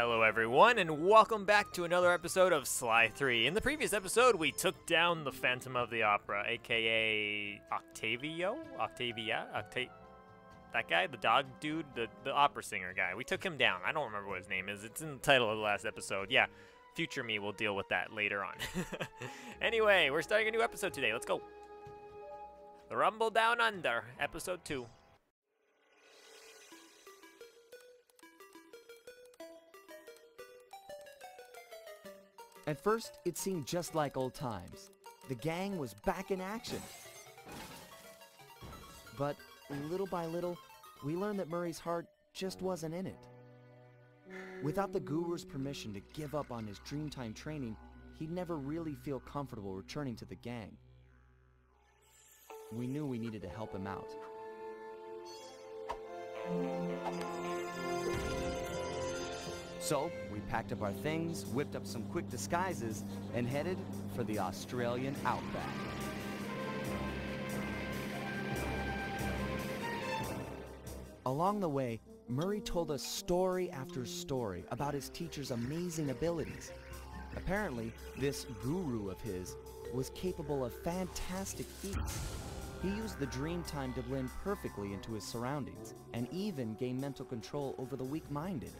Hello, everyone, and welcome back to another episode of Sly 3. In the previous episode, we took down the Phantom of the Opera, aka Octavio? Octavia? Octa- that guy? The dog dude? The, the opera singer guy. We took him down. I don't remember what his name is. It's in the title of the last episode. Yeah, future me will deal with that later on. anyway, we're starting a new episode today. Let's go. The Rumble Down Under, episode 2. At first, it seemed just like old times. The gang was back in action. But little by little, we learned that Murray's heart just wasn't in it. Without the guru's permission to give up on his Dreamtime training, he'd never really feel comfortable returning to the gang. We knew we needed to help him out. So, we packed up our things, whipped up some quick disguises, and headed for the Australian outback. Along the way, Murray told us story after story about his teacher's amazing abilities. Apparently, this guru of his was capable of fantastic feats. He used the dream time to blend perfectly into his surroundings, and even gain mental control over the weak-minded.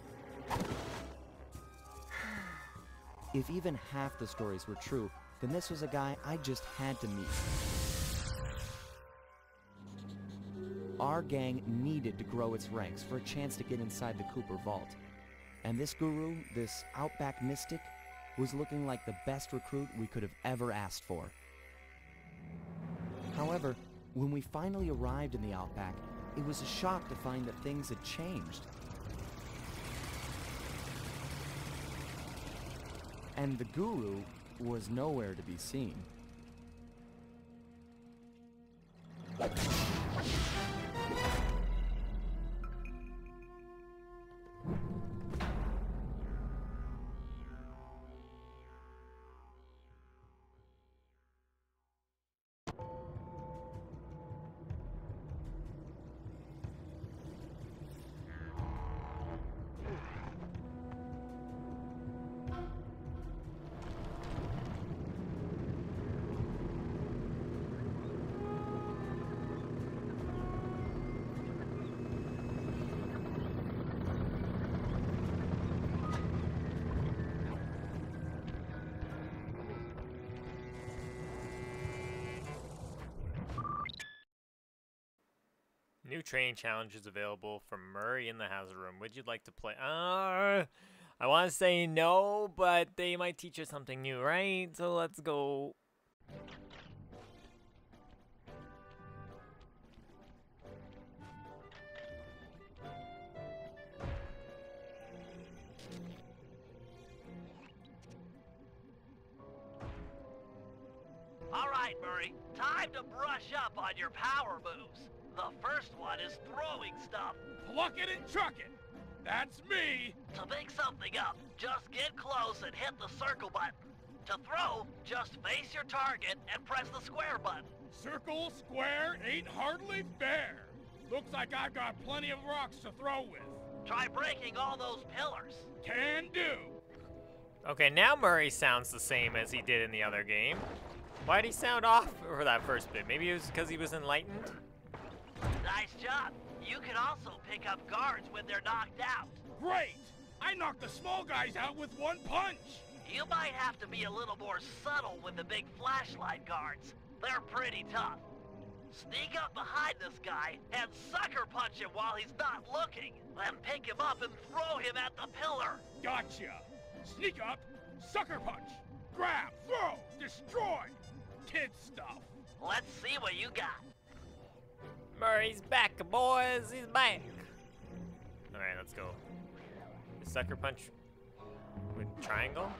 If even half the stories were true, then this was a guy I just had to meet. Our gang needed to grow its ranks for a chance to get inside the Cooper Vault. And this guru, this Outback Mystic, was looking like the best recruit we could have ever asked for. However, when we finally arrived in the Outback, it was a shock to find that things had changed. And the guru was nowhere to be seen. New training challenges available from Murray in the hazard room. Would you like to play? Uh, I want to say no, but they might teach us something new, right? So let's go. All right, Murray. Time to brush up on your power moves. The first one is throwing stuff. Pluck it and chuck it. That's me. To pick something up, just get close and hit the circle button. To throw, just face your target and press the square button. Circle, square, ain't hardly fair. Looks like I've got plenty of rocks to throw with. Try breaking all those pillars. Can do. Okay, now Murray sounds the same as he did in the other game. Why'd he sound off for that first bit? Maybe it was because he was enlightened? Nice job. You can also pick up guards when they're knocked out. Great. I knocked the small guys out with one punch. You might have to be a little more subtle with the big flashlight guards. They're pretty tough. Sneak up behind this guy and sucker punch him while he's not looking. Then pick him up and throw him at the pillar. Gotcha. Sneak up, sucker punch, grab, throw, destroy. Kid stuff. Let's see what you got. Murray's back, boys. He's back. All right, let's go. Sucker punch with triangle.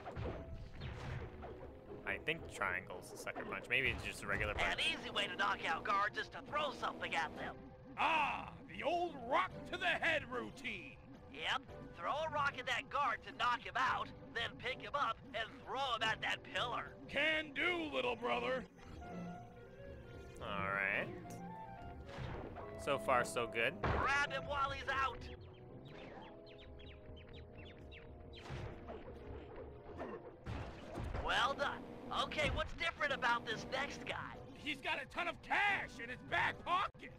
I think triangle's a sucker punch. Maybe it's just a regular punch. An easy way to knock out guards is to throw something at them. Ah, the old rock to the head routine. Yep, throw a rock at that guard to knock him out, then pick him up and throw him at that pillar. Can do, little brother. All right. So far, so good. Grab him while he's out! Well done. Okay, what's different about this next guy? He's got a ton of cash in his back pocket!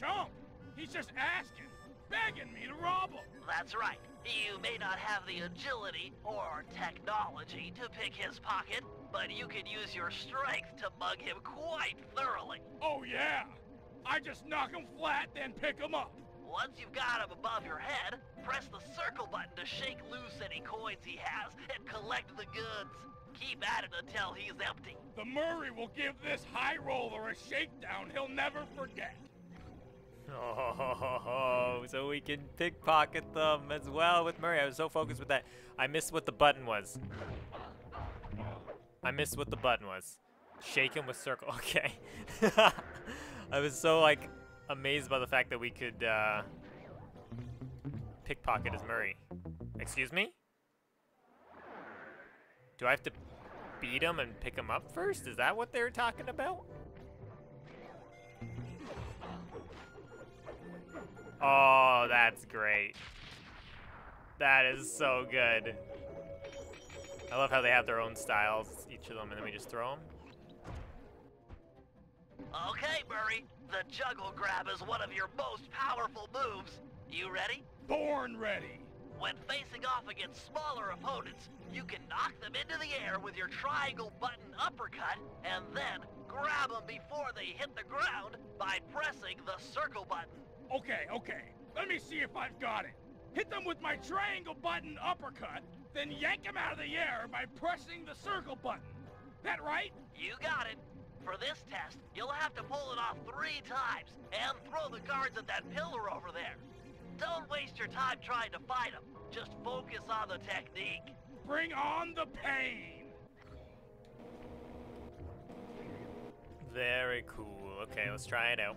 Chump! He's just asking, begging me to rob him! That's right. You may not have the agility or technology to pick his pocket, but you can use your strength to mug him quite thoroughly. Oh yeah! I just knock him flat, then pick him up. Once you've got him above your head, press the circle button to shake loose any coins he has and collect the goods. Keep at it until he's empty. The Murray will give this high roller a shakedown he'll never forget. Oh, so we can pickpocket them as well with Murray. I was so focused with that. I missed what the button was. I missed what the button was. Shake him with circle. Okay. I was so like amazed by the fact that we could uh, pickpocket as Murray. Excuse me? Do I have to beat him and pick him up first? Is that what they were talking about? Oh, that's great. That is so good. I love how they have their own styles, each of them, and then we just throw them. Okay, Murray. The juggle grab is one of your most powerful moves. You ready? Born ready. When facing off against smaller opponents, you can knock them into the air with your triangle button uppercut, and then grab them before they hit the ground by pressing the circle button. Okay, okay. Let me see if I've got it. Hit them with my triangle button uppercut, then yank them out of the air by pressing the circle button. That right? You got it. For this test, you'll have to pull it off three times and throw the guards at that pillar over there. Don't waste your time trying to fight them. Just focus on the technique. Bring on the pain. Very cool. Okay, let's try it out.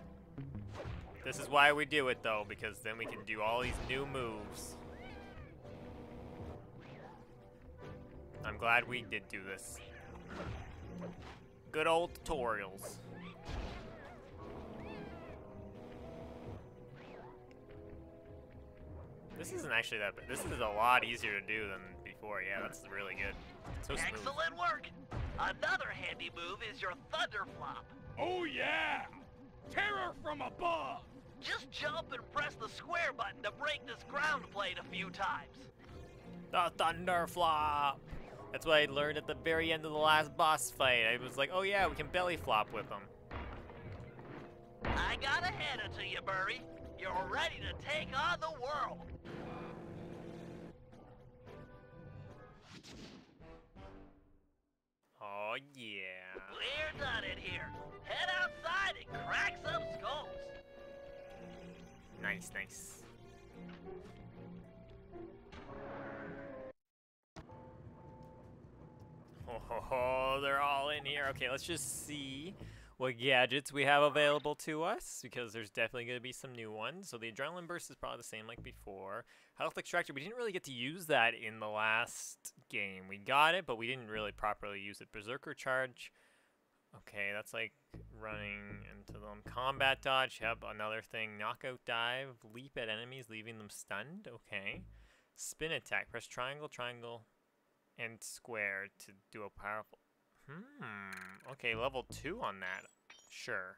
This is why we do it, though, because then we can do all these new moves. I'm glad we did do this. Good old tutorials. This isn't actually that bad. This is a lot easier to do than before. Yeah, that's really good. So. Excellent work. Another handy move is your thunder flop. Oh yeah! Terror from above! Just jump and press the square button to break this ground plate a few times. The Thunder Flop! That's what I learned at the very end of the last boss fight. I was like, oh yeah, we can belly flop with them. I got ahead of you, Murray. You're ready to take on the world. Oh yeah. We're done in here. Head outside and crack some skulls. Nice, nice. Oh, they're all in here. Okay, let's just see what gadgets we have available to us because there's definitely going to be some new ones. So the adrenaline burst is probably the same like before. Health extractor, we didn't really get to use that in the last game. We got it, but we didn't really properly use it. Berserker charge. Okay, that's like running into them. Combat dodge, yep, another thing. Knockout dive, leap at enemies, leaving them stunned. Okay. Spin attack, press triangle, triangle, and square to do a powerful. Hmm. Okay, level two on that. Sure.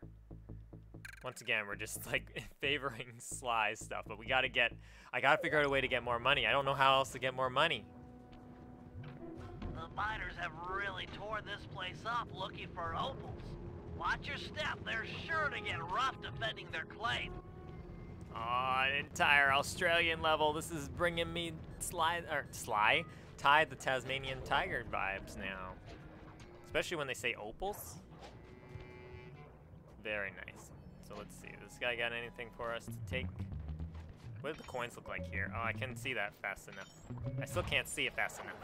Once again, we're just like favoring Sly stuff, but we gotta get. I gotta figure out a way to get more money. I don't know how else to get more money. The miners have really torn this place up looking for opals. Watch your step. They're sure to get rough defending their claim. Oh, an entire Australian level. This is bringing me Sly, or Sly, Ty the Tasmanian Tiger vibes now. Especially when they say opals. Very nice. So let's see. This guy got anything for us to take? What do the coins look like here? Oh, I can see that fast enough. I still can't see it fast enough.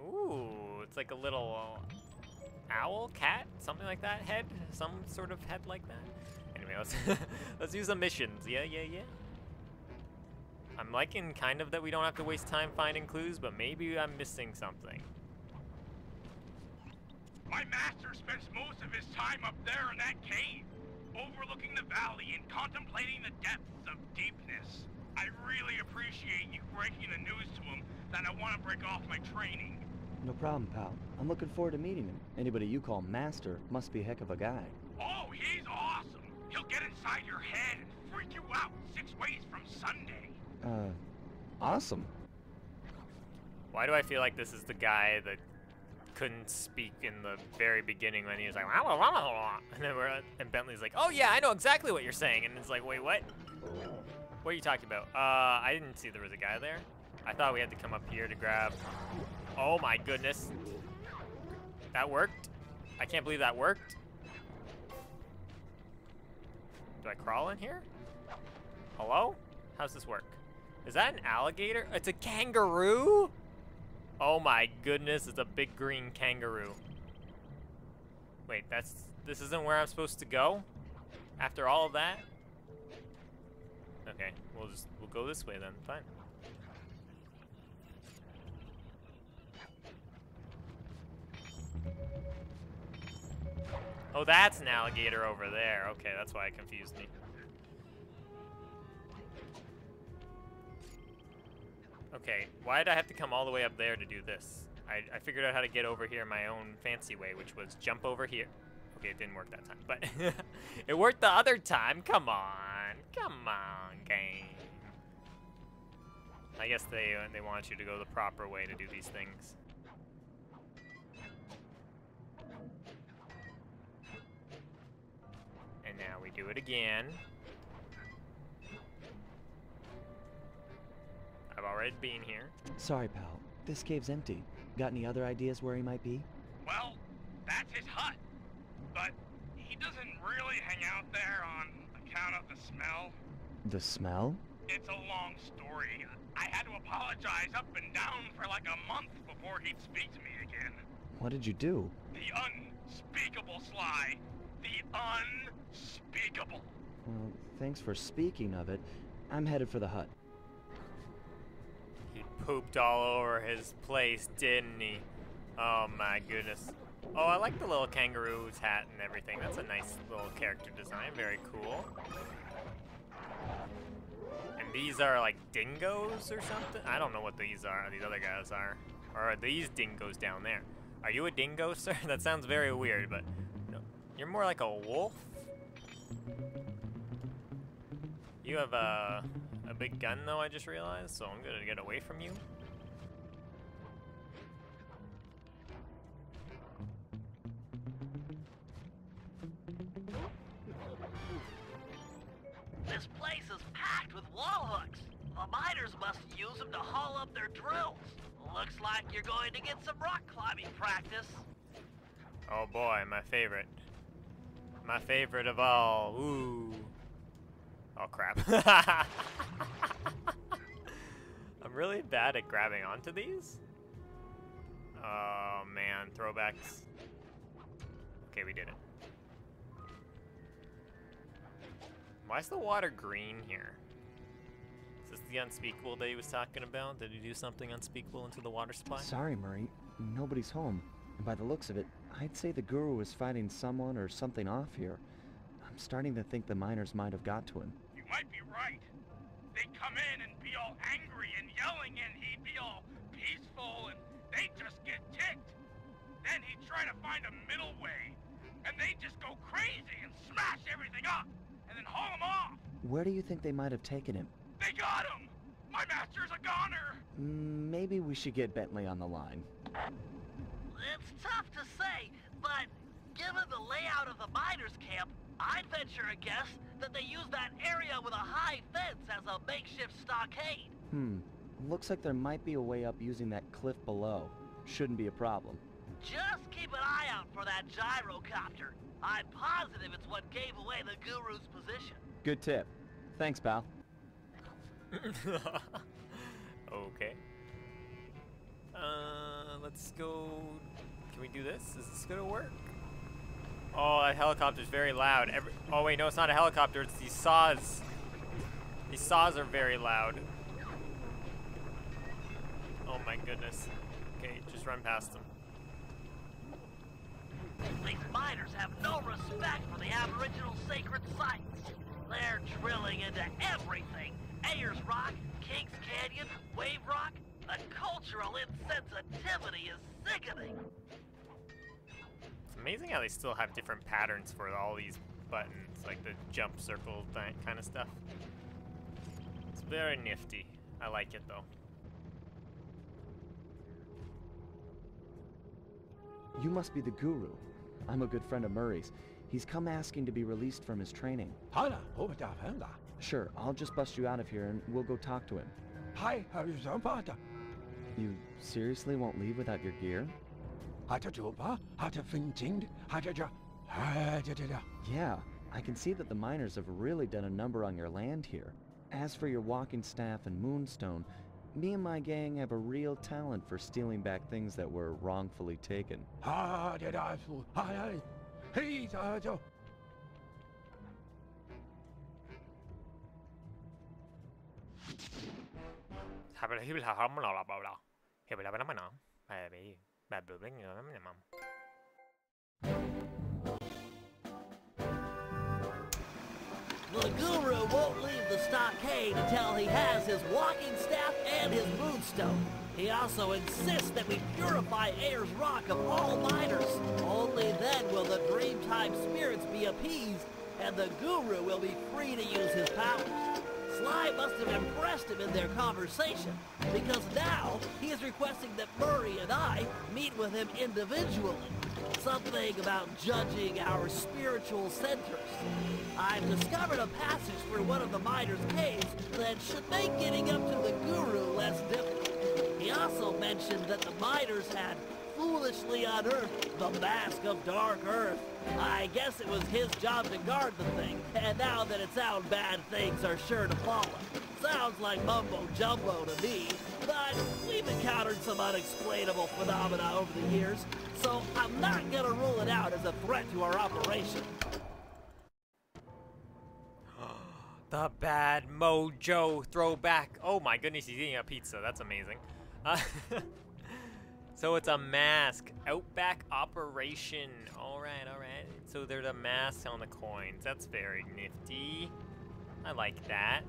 Ooh, it's like a little uh, owl, cat, something like that head, some sort of head like that. Anyway, let's let's do some missions. Yeah, yeah, yeah. I'm liking kind of that we don't have to waste time finding clues, but maybe I'm missing something. My master spends most of his time up there in that cave, overlooking the valley and contemplating the depths of deepness. I really appreciate you breaking the news to him that I want to break off my training. No problem, pal. I'm looking forward to meeting him. Anybody you call master must be a heck of a guy. Oh, he's awesome. He'll get inside your head and freak you out six ways from Sunday. Uh, awesome. Why do I feel like this is the guy that couldn't speak in the very beginning when he was like, "Wah, wah, wah, wah, wah," and then we're and Bentley's like, oh yeah, I know exactly what you're saying, and it's like, wait, what? What are you talking about? Uh, I didn't see there was a guy there. I thought we had to come up here to grab. Oh my goodness, that worked. I can't believe that worked. Do I crawl in here? Hello? How's this work? Is that an alligator? It's a kangaroo? Oh my goodness, it's a big green kangaroo. Wait, that's this isn't where I'm supposed to go? After all of that? Okay, we'll just we'll go this way then. Fine. Oh, that's an alligator over there. Okay, that's why it confused me. Okay, why did I have to come all the way up there to do this? I, I figured out how to get over here my own fancy way, which was jump over here. Okay, it didn't work that time, but it worked the other time. Come on. Come on, game. I guess they, uh, they want you to go the proper way to do these things. And now we do it again. I've already been here. Sorry, pal. This cave's empty. Got any other ideas where he might be? Well, that's his hut. But he doesn't really hang out there on account of the smell. The smell? It's a long story. I had to apologize up and down for like a month before he'd speak to me again. What did you do? The unspeakable Sly. The unspeakable. Well, thanks for speaking of it. I'm headed for the hut. Pooped all over his place, didn't he? Oh my goodness. Oh, I like the little kangaroo's hat and everything. That's a nice little character design. Very cool. And these are like dingoes or something? I don't know what these are, these other guys are. Or are these dingoes down there? Are you a dingo, sir? that sounds very weird, but no. You're more like a wolf? You have a, a big gun, though, I just realized, so I'm gonna get away from you. This place is packed with wall hooks. The miners must use them to haul up their drills. Looks like you're going to get some rock climbing practice. Oh boy, my favorite. My favorite of all. Ooh. Oh crap. I'm really bad at grabbing onto these. Oh man, throwbacks. Okay, we did it. Why is the water green here? Is this the unspeakable that he was talking about? Did he do something unspeakable into the water supply? Sorry, Murray. Nobody's home. And by the looks of it, I'd say the guru is fighting someone or something off here. I'm starting to think the miners might have got to him. You might be right. They'd come in and be all angry and yelling, and he'd be all peaceful, and they'd just get ticked. Then he'd try to find a middle way, and they'd just go crazy and smash everything up, and then haul him off. Where do you think they might have taken him? They got him! My master's a goner! Mm, Maybe we should get Bentley on the line. It's tough to say, but given the layout of the miners' camp, I'd venture a guess that they use that area with a high fence as a makeshift stockade. Hmm. Looks like there might be a way up using that cliff below. Shouldn't be a problem. Just keep an eye out for that gyrocopter. I'm positive it's what gave away the Guru's position. Good tip. Thanks, pal. okay. Uh, let's go. Can we do this? Is this gonna work? Oh, that helicopter's very loud. Every oh wait, no, it's not a helicopter. It's these saws. These saws are very loud. Oh my goodness. Okay, just run past them. These miners have no respect for the Aboriginal sacred sites. They're drilling into everything. Ayers Rock, Kings Canyon, Wave Rock. The cultural insensitivity is sickening amazing how they still have different patterns for all these buttons, like the jump circle kind of stuff. It's very nifty. I like it though. You must be the guru. I'm a good friend of Murray's. He's come asking to be released from his training. Sure, I'll just bust you out of here and we'll go talk to him. Hi, You seriously won't leave without your gear? Hatatupa, Hatafintind, Hataja, Hatatata. Yeah, I can see that the miners have really done a number on your land here. As for your walking staff and moonstone, me and my gang have a real talent for stealing back things that were wrongfully taken. Habla Bad building. The guru won't leave the stockade until he has his walking staff and his moonstone. He also insists that we purify Ayers Rock of all miners. Only then will the Dreamtime spirits be appeased, and the guru will be free to use his powers. Sly must have impressed him in their conversation, because now he is requesting that Murray and I meet with him individually. Something about judging our spiritual centers. I've discovered a passage through one of the miners' caves that should make getting up to the guru less difficult. He also mentioned that the miners had foolishly unearthed the Mask of Dark Earth. I guess it was his job to guard the thing, and now that it's out, bad things are sure to follow. Sounds like mumbo jumbo to me, but we've encountered some unexplainable phenomena over the years, so I'm not gonna rule it out as a threat to our operation. The bad mojo throwback. Oh my goodness, he's eating a pizza. That's amazing. Uh, so it's a mask. Outback operation. All right, all right. So there's a mask on the coins. That's very nifty. I like that.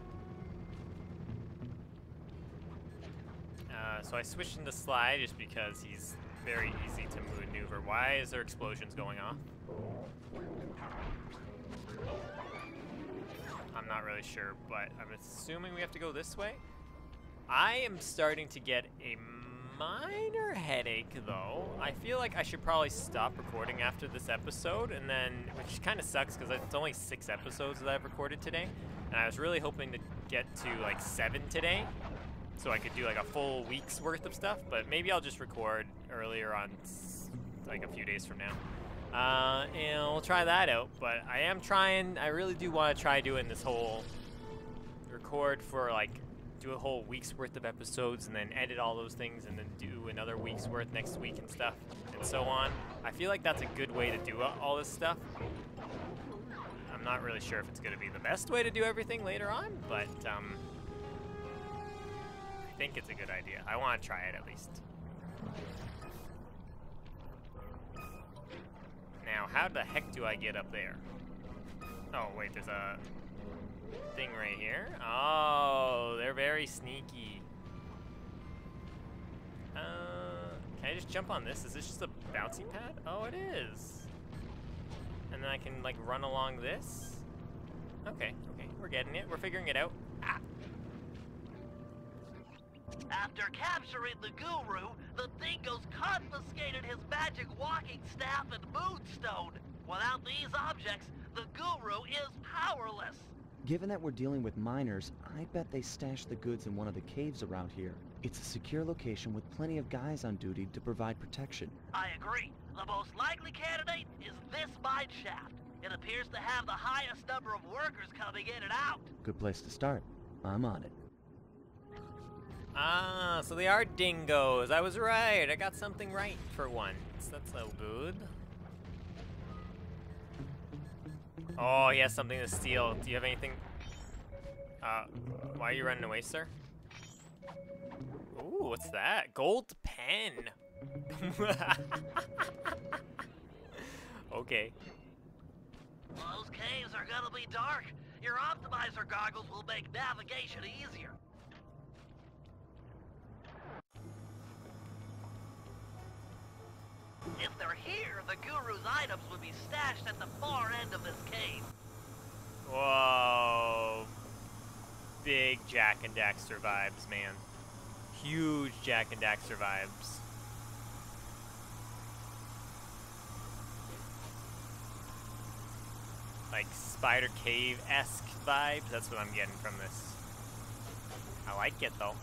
Uh, so I switched into Sly just because he's very easy to maneuver. Why is there explosions going off? I'm not really sure, but I'm assuming we have to go this way. I am starting to get a minor headache, though. I feel like I should probably stop recording after this episode, and then, which kind of sucks because it's only six episodes that I've recorded today, and I was really hoping to get to like seven today, so I could do like a full week's worth of stuff. But maybe I'll just record earlier on, like a few days from now. Uh, and we'll try that out. But I am trying. I really do want to try doing this whole record for like do a whole week's worth of episodes and then edit all those things and then do another week's worth next week and stuff and so on. I feel like that's a good way to do all this stuff. I'm not really sure if it's going to be the best way to do everything later on, but um, I think it's a good idea. I want to try it at least. Now, how the heck do I get up there? Oh, wait, there's a thing right here. Oh, very sneaky. Uh, can I just jump on this? Is this just a bouncy pad? Oh, it is. And then I can, like, run along this? Okay, okay, we're getting it. We're figuring it out. Ah, After capturing the guru, the dingoes confiscated his magic walking staff and moonstone. Without these objects, the guru is powerless. Given that we're dealing with miners, I bet they stashed the goods in one of the caves around here. It's a secure location with plenty of guys on duty to provide protection. I agree. The most likely candidate is this mine shaft. It appears to have the highest number of workers coming in and out. Good place to start. I'm on it. Ah, so they are dingoes. I was right. I got something right for once. That's so good. Oh, he has something to steal. Do you have anything? Uh, why are you running away, sir? Ooh, what's that? Gold pen. okay. Those caves are gonna be dark. Your optimizer goggles will make navigation easier. If they're here, the Guru's items would be stashed at the far end of this cave. Whoa. Big Jak and Daxter vibes, man. Huge Jak and Daxter vibes. Like Spider Cave esque vibes. That's what I'm getting from this. I like it though.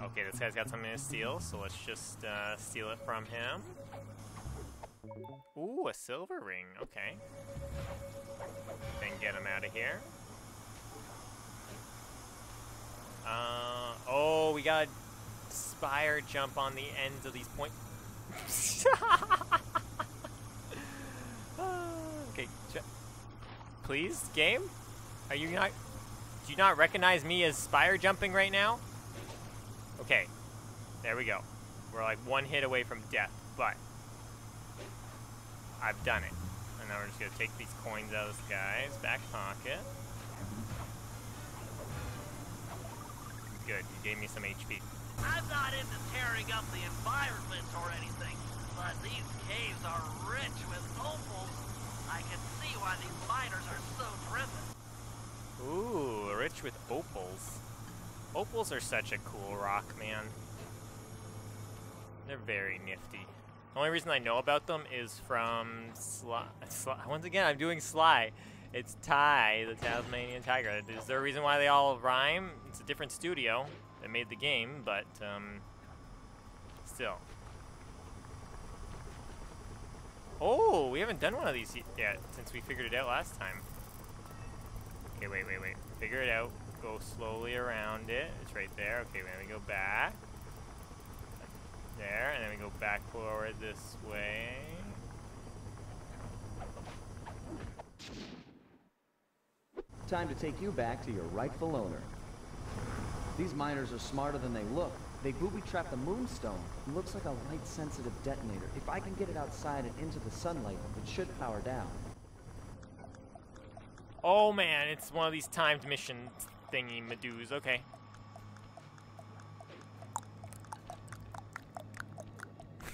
Okay, this guy's got something to steal, so let's just uh, steal it from him. Ooh, a silver ring. Okay. Then get him out of here. Uh, oh, we got spire jump on the ends of these points. okay, please, game? Are you not? Do you not recognize me as spire jumping right now? Okay, there we go. We're like one hit away from death, but I've done it. And now we're just gonna take these coins out of this guy's back pocket. Good, you gave me some HP. I'm not into tearing up the environment or anything, but these caves are rich with opals. I can see why these miners are so driven. Ooh, rich with opals. Opals are such a cool rock, man. They're very nifty. The only reason I know about them is from Sly. Sly. Once again, I'm doing Sly. It's Ty, the Tasmanian Tiger. Is there a reason why they all rhyme? It's a different studio that made the game, but um, still. Oh, we haven't done one of these yet since we figured it out last time. Okay, wait, wait, wait. Figure it out. Go slowly around it. It's right there. Okay, then we go back. There, and then we go back forward this way. Time to take you back to your rightful owner. These miners are smarter than they look. They booby-trapped the moonstone. It looks like a light-sensitive detonator. If I can get it outside and into the sunlight, it should power down. Oh man, it's one of these timed mission thingy Meduse. Okay.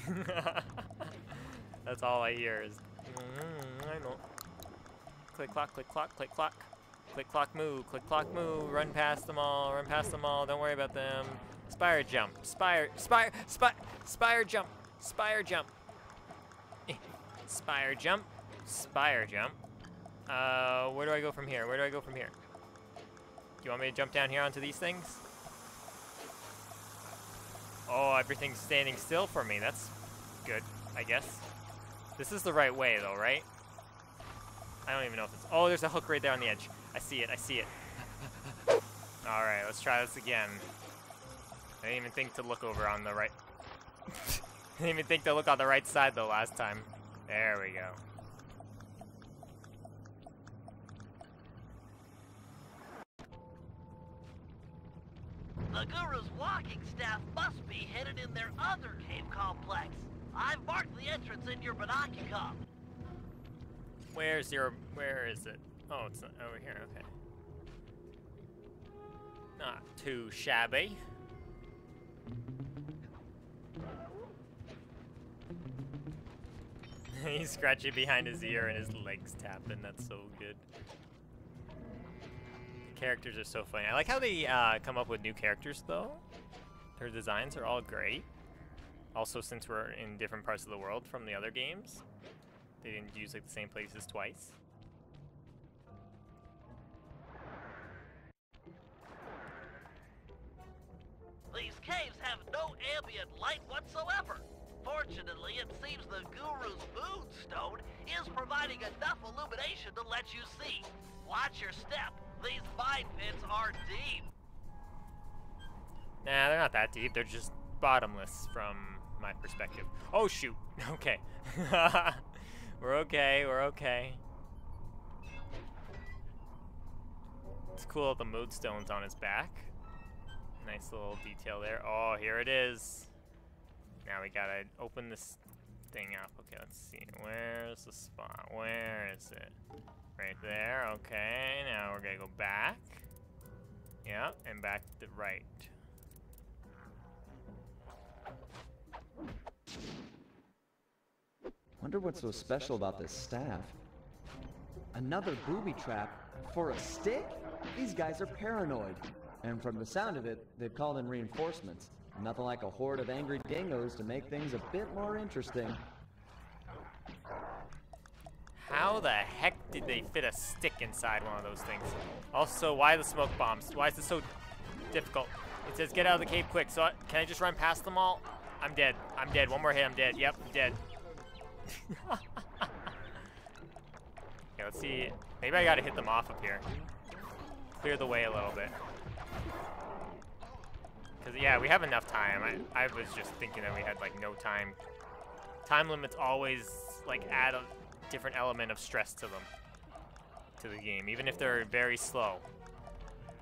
That's all I hear is. Mm, I know. Click clock, click clock, click clock. Click clock move, click clock move, run past them all, run past them all, don't worry about them. Spire jump, spire, spire, spire, spire jump, spire jump. Spire jump, spire jump. Uh, where do I go from here? Where do I go from here? You want me to jump down here onto these things? Oh, everything's standing still for me. That's good, I guess. This is the right way, though, right? I don't even know if it's... Oh, there's a hook right there on the edge. I see it, I see it. Alright, let's try this again. I didn't even think to look over on the right... I didn't even think to look on the right side, though, last time. There we go. The Guru's walking staff must be hidden in their other cave complex. I've marked the entrance in your binocucom. Where's your... Where is it? Oh, it's not over here, okay. Not too shabby. He's scratching behind his ear and his legs tapping. That's so good. Characters are so funny. I like how they uh, come up with new characters, though. Their designs are all great. Also, since we're in different parts of the world from the other games, they didn't use like the same places twice. These caves have no ambient light whatsoever. Fortunately, it seems the Guru's moonstone is providing enough illumination to let you see. Watch your step. These mine pits are deep. Nah, they're not that deep. They're just bottomless from my perspective. Oh, shoot. Okay. we're okay. We're okay. It's cool the moonstone's on his back. Nice little detail there. Oh, here it is. Now we gotta open this thing up. Okay, let's see. Where's the spot? Where is it? Right there. Okay, now we're gonna go back. Yep, and back to the right. Wonder what's so special about this staff. Another booby trap for a stick? These guys are paranoid. And from the sound of it, they've called in reinforcements. Nothing like a horde of angry dingoes to make things a bit more interesting. How the heck did they fit a stick inside one of those things? Also, why the smoke bombs? Why is this so difficult? It says get out of the cave quick. So I, can I just run past them all? I'm dead. I'm dead. One more hit. I'm dead. Yep, I'm dead. okay, let's see. Maybe I gotta hit them off up here. Clear the way a little bit. Cause yeah, we have enough time. I, I was just thinking that we had like no time. Time limits always like add a different element of stress to them, to the game, even if they're very slow.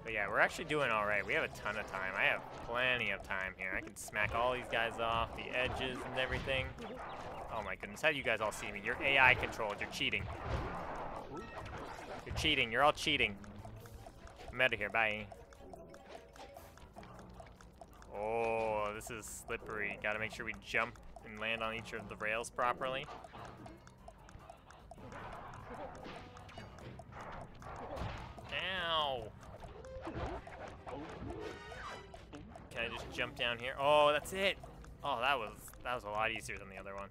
But yeah, we're actually doing all right. We have a ton of time. I have plenty of time here. I can smack all these guys off, the edges and everything. Oh my goodness, how do you guys all see me? You're AI controlled, you're cheating. You're cheating, you're all cheating. I'm out of here, bye. Oh, this is slippery. Gotta make sure we jump and land on each of the rails properly. Ow! Can I just jump down here? Oh, that's it! Oh, that was that was a lot easier than the other one.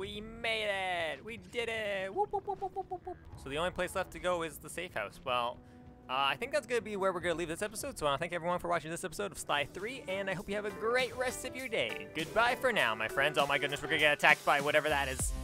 We made it! We did it! Whoop, whoop, whoop. So the only place left to go is the safe house. Well, uh, I think that's going to be where we're going to leave this episode. So I want to thank everyone for watching this episode of Sly 3, and I hope you have a great rest of your day. Goodbye for now, my friends. Oh my goodness, we're going to get attacked by whatever that is.